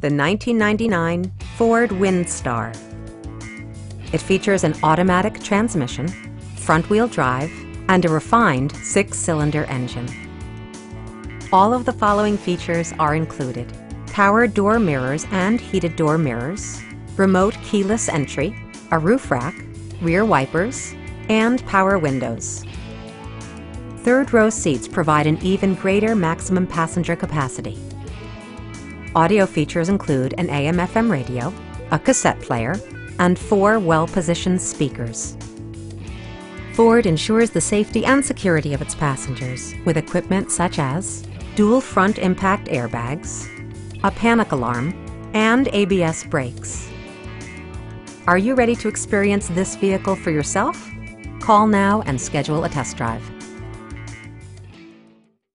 the 1999 Ford Windstar. It features an automatic transmission, front-wheel drive, and a refined six-cylinder engine. All of the following features are included. Power door mirrors and heated door mirrors, remote keyless entry, a roof rack, rear wipers, and power windows. Third row seats provide an even greater maximum passenger capacity. Audio features include an AM-FM radio, a cassette player, and four well-positioned speakers. Ford ensures the safety and security of its passengers with equipment such as dual front impact airbags, a panic alarm, and ABS brakes. Are you ready to experience this vehicle for yourself? Call now and schedule a test drive.